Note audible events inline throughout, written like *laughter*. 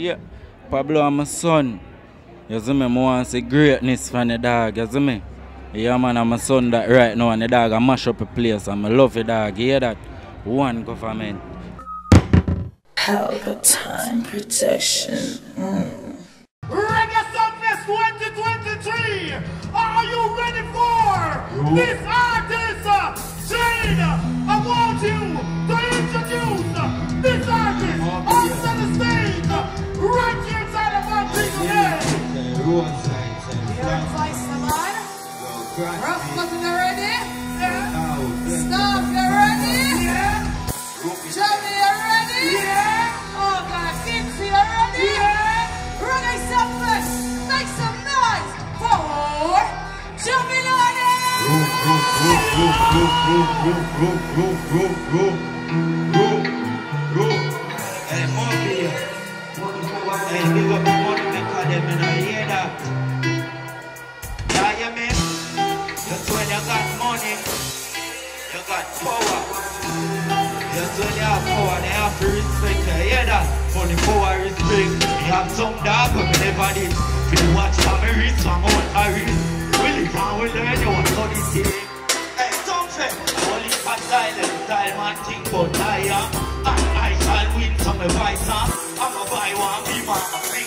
Yeah, Pablo, I'm a son. You see me, I want to see greatness from the dog, you see me? Yeah, man, I'm a son that right now, and the dog, I mash up a place, and I love the dog, you hear that? One government. Help time protection. Reggae Sumfest 2023! Are you ready for this Hey, big up the money maker, them, you know, you power. That's when you have power, they have to respect you, hear that? Money, power, respect. You have some dog, but me never did. Me watch how me reach my own Harris. We live and we learn, you want to thing. Hey, say, only for silent style, man, think about I am. And I shall win some advice, huh? I'm a buy one, be man,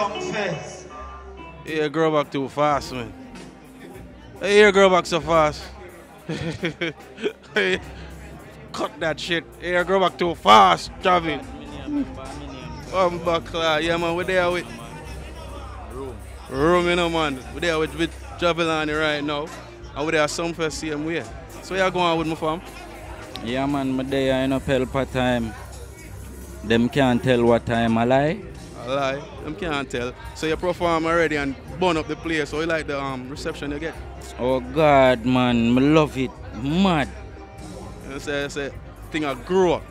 morning, Sumfest. Yeah, grow back too fast, man. Hey, here, grow back so fast. hey, *laughs* cut that shit. Here, grow back too fast, Javi. Um, back, uh, yeah, man, we're there with Room. Room, you know, man. We're there with, with Jahvillani right now. And we're there at Sumfest same way. So, you going on with my fam? Yeah, man, my day in a pelpa time. Them can't tell what time I lie. I lie. Them can't tell. So, you perform already and burn up the place. So, you like the um, reception you get? Oh, God, man, I love it. Mad. You know, say, say, thing I grow up.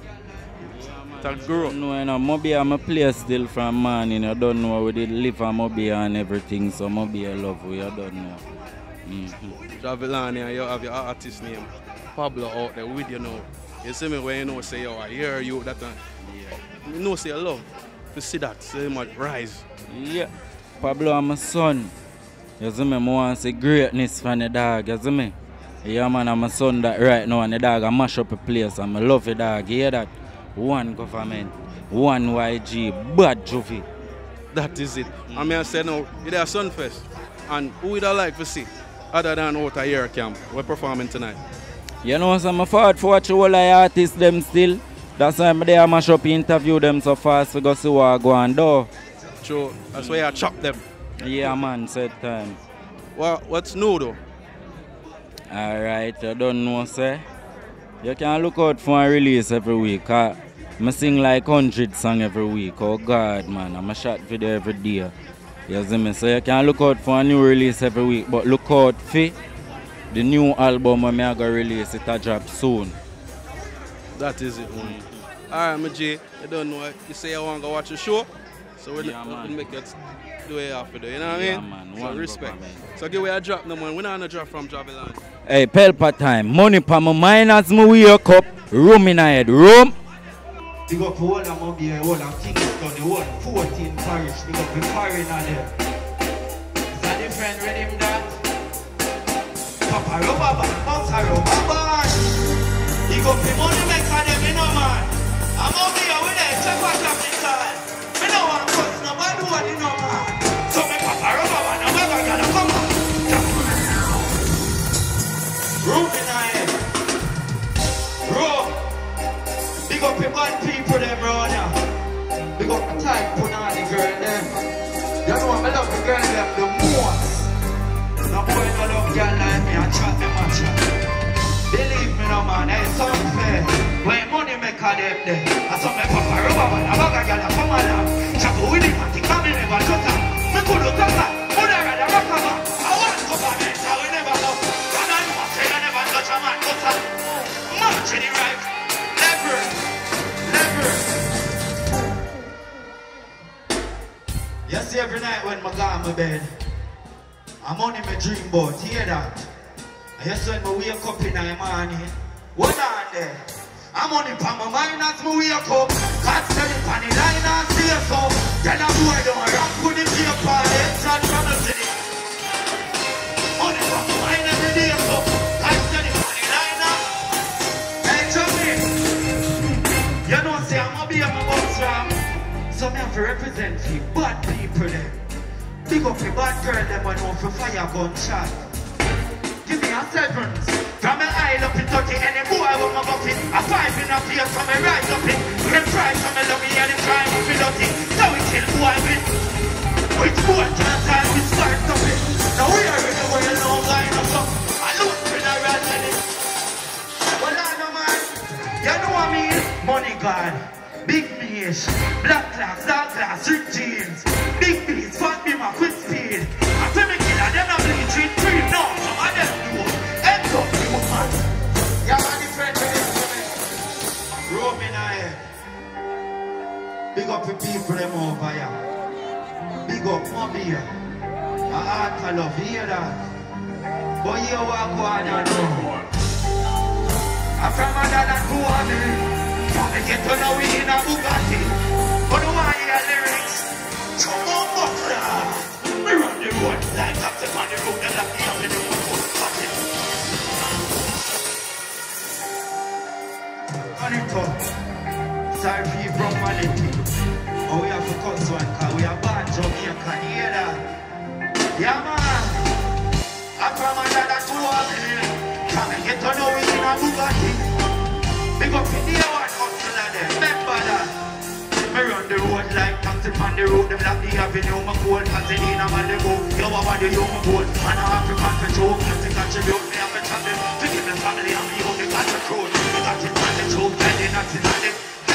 That grow up. No, you know, Mobi I'm a player still from morning. I don't know we did live on Mobi and everything, so Mobi I love we, I don't know. Mm-hmm. You have your artist name Pablo out there with you now. You see me when you know say yo I hear you that time. Yeah. You know say I love to see that, see him rise. Yeah, Pablo I'm a son. You see me, I want to see greatness from the dog, you see me? Yeah man, I'm a son that right now and the dog I mash up a place and I love the dog, you hear that? One government, one YG, bad Jovi. That is it. I mean I say now, it is a Sumfest. And who would I like to see other than out of here camp? We're performing tonight. You know, so I'm forward for watch all the artists them still. That's why I'm there mash up interview them so fast we go see what go on do. True. That's why I chop them. Yeah man, said time. What what's new though? Alright, I don't know say. You can look out for a release every week. I'm sing like 100 song every week. Oh God man, I'm a shot video every day. You see me? So you can look out for a new release every week. But look out for the new album when I go release it a drop soon. That is it, man. Alright, my G, you don't know it. You say you want to go watch a show, so we'll, Yeah, we'll make it do it after that. You know what Yeah, I mean? man. So One respect. government. So give me a drop, no man. We're not on a drop from Javelin. Hey, Pelpa time. Money pa my mind as me wake up. Room in a head. Room. Big up all of Mobile, all of Kingston, the whole 14 parish. Big up the foreign on them. Is that different rhythm that? Papa rubber band, bounce a rubber band. Big up the money my bed, I'm on in my dream boat, hear that? You see when I wake up in the morning, what on there? I'm on it my mind as me wake up. God said it on the line and say so. Then I'm boy don't rap with the paper, heads and from the city. On it my mind day so. God said it on the line and Hey, Johnny. You know, say I'm gonna be my box ram. Um, so me have to represent the bad people them. Big up the bad girl them when off for fire gunshot. Give me a severance. From my eye up in 30, any boy with my buffet. A five in a face from my right up it. Them try from my lummy and them try fill up it. So we kill boy with. Which boy can't time we start up it. Now we are in the way along line up up. I look for the rat and it. Well, I know man. You know what I mean? Money God. Big mesh, black glass, dark glass, ripped jeans, big beats, fat up the people them over here. Big up Mobile. A heart for love, hear that? But you walk on and. I'm from a dad and two of me. I get to know we in a Bugatti. But hear lyrics. Come on. We run the road like Captain on the road and like the other the road. Fuck it. On it up. Sorry for you from Maliki. Oh, we have to cut one we are bad Jamaican. You hear that? Yeah, man. I'm from a and two of me. Come and get to know we in a Bugatti. Big up in the one hustler there. Remember that. Me run the road like taxi on the road. Them lock the avenue. My cold Pasadena man they go. Yo, I want the yo, my boat. Man, I have to control. Can't to contribute. Me have to travel. To give me family and me only got the road. Me got it on the choke. And they not in on it.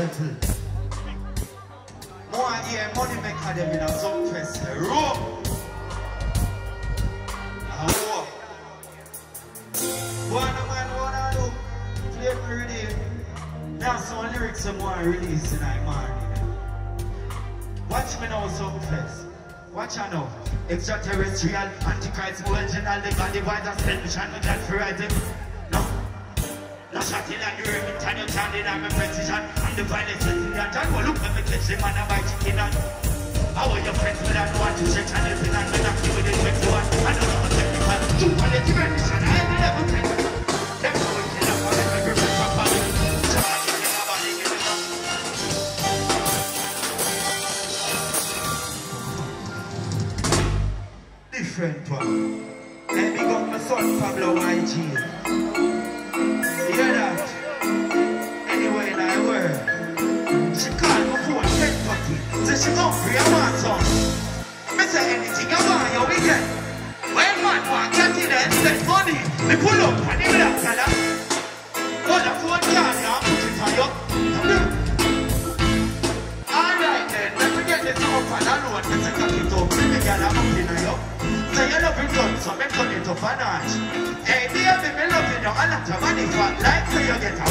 level. More here, money maker them in a Sumfest. Room. Ah, what man wanna do? Play me ready. Now some lyrics more release my morning. Watch me now Sumfest. Watch I know. Extraterrestrial, antichrist, original, the God divide us, send me shine with that shot in like the Remington, you can't deny my precision. I'm the violence in John, well, look at me and bite chicken on. How are your friends with that one and and when I'm with it 21? I don't know what technical. Two quality rendition, I have in a in. Different one. Let me go my son Pablo YG. A lot of money fat. Like say you get a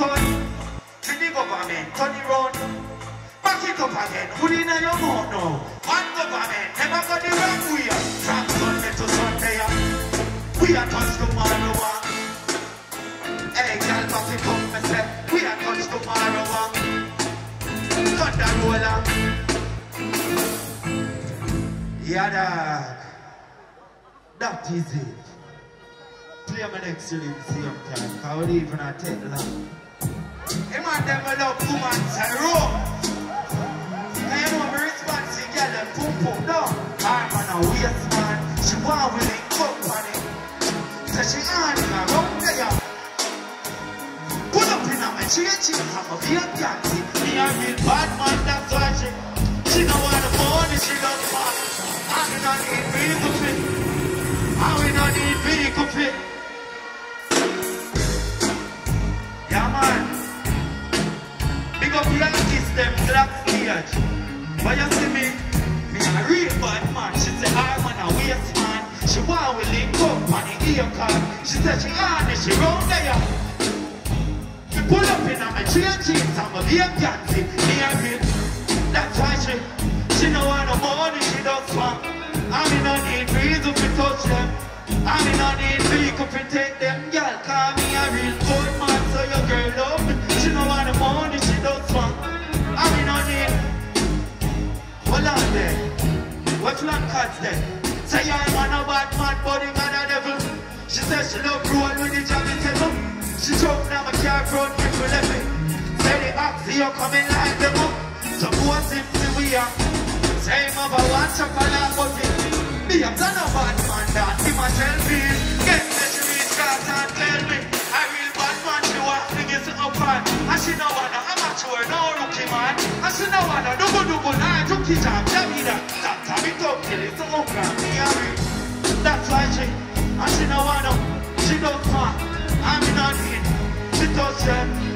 on. The government, turn it round. Back it up again, in your mouth now. One government, never got the. From Sunday to Sunday, we are tomorrow. Hey, girl, back it up, say, we are touch tomorrow. Thunder roller. Yeah, dog. That is it. Play my next release same time, cause we even not take long. Him and them will love woman rope. And you know my response to girl them put no arm on a waist man. She want with on it. Say she on me around there. Pull up in my change it, I'm a real taxi. Me a real bad man, that's why she. She don't want the money, she don't want. I do not need vehicle beer taxi. Me a real. That's why she, she no want no money, she don't want. I mean, no need to touch them. I mean, no need vehicle to take them. Girl, call me a real good man, so your girl love me. She no want the money, she don't want. I mean, no need. Hold on there. What's long cuts there? Say I'm on a bad man, but he got a devil. She says she love roll with the jamming table. She choke now my car front people left me. The ox, you coming like them up. So him to we are? Same a one chocolate but it. Me I'm done a bad man that him a tell me. Get she reach out and tell me. I real bad man she want to get it up on. And she know wanna amateur, no rookie man. And she know wanna double double night rookie job. Tell me that. That time it up till it's over. Me a real. That's why she. And she know wanna. She don't want. I'm in on it. She it. See. I good now. Yeah,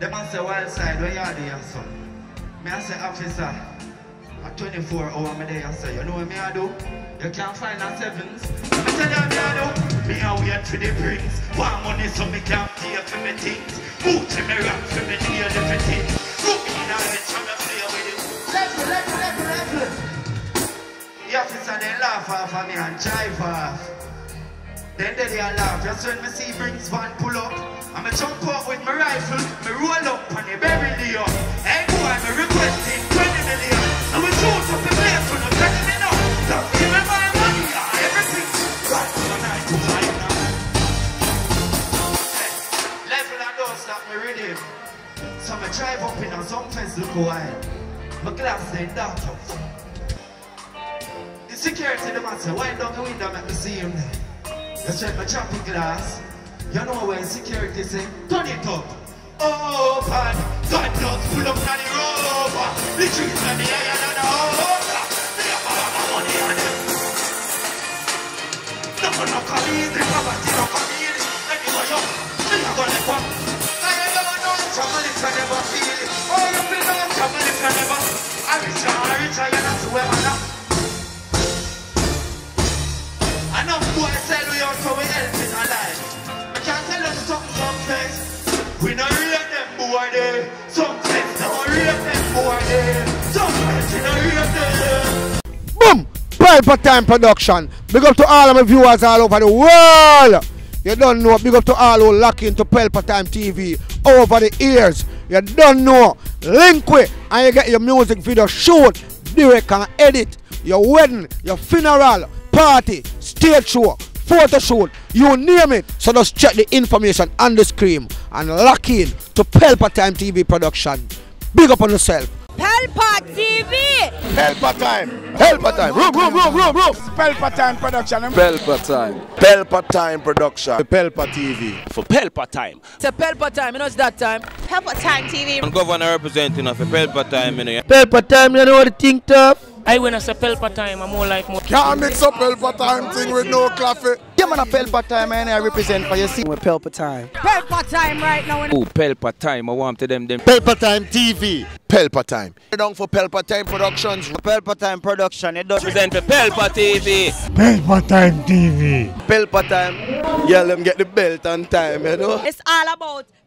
Them a say wild side where you are there, son. Me I say officer. A 24 hour me there, say. You know what me I do? You can't find a sevens. Me tell you me I do. Me I wait for the brings. Want money so me can't pay for me things. Boot in me rock for me daily for things. Look in a head so me play with it. Level, level, level, level. The officer they laugh off of me and drive off. Then they, they laugh. Just when me see brings van pull up, me jump out with my rifle, me roll up and the the up. Hey boy, me requesting 20 million. And we shoot up the place for no telling me no. Just give me my money everything. Right night to fight now. Hey, level and don't stop me rhythm. So me drive up in a some place look wild. My glass they dark up. Security the man say, wind down the window make me see him. You check my traffic glass. You know where security say, turn it up. Oh, God, does pull up on the rover. The trees and the iron and the over. They have money on them. No, no, no, come easy. Anyway, yo, not gonna come. I ain't never know trouble if I never feel it. Oh, you feel no trouble if I never. I reach out, I reach out, you know, swear, man. Enough boys tell we out for we We don't rate them boy there. Place don't rate them boy there. Some we them. Boom! Pelpa Time Production. Big up to all of my viewers all over the world. You don't know. Big up to all who lock into Pelpa Time TV over the years. You don't know. Link with and you get your music video shoot, direct and edit. Your wedding, your funeral, party, stage show, photo shoot, you name it. So just check the information on the screen and lock in to Pelpa Time TV production. Big up on yourself. Pelpa TV. Pelpa time. Pelpa time. Room, room, room, room, room. Pelpa Time Production. Pelpa time. Pelpa time production. Pelpa TV. For Pelpa Time. It's a Pelpa time, you know it's that time. Pelpa Time TV. I'm governor representing of Pelpa Time. You know. Pelpa time, you know what the think, tough? I when I say Pelpa Time, I'm more like more. Can't mix up Pelpa time thing with no coffee. Yeah, man, a Pelpa Time, and I represent for you. See, with Pelpa Time. Pelpa Time right now. Oh, Pelpa Time. I want to them them. Pelpa time TV. Pelpa time. You're Down for Pelpa time productions. Pelpa Time Production. It does Represent for Pelpa TV. Pelpa Time TV. Pelpa time. Yeah, let them get the belt on time, you know. It's all about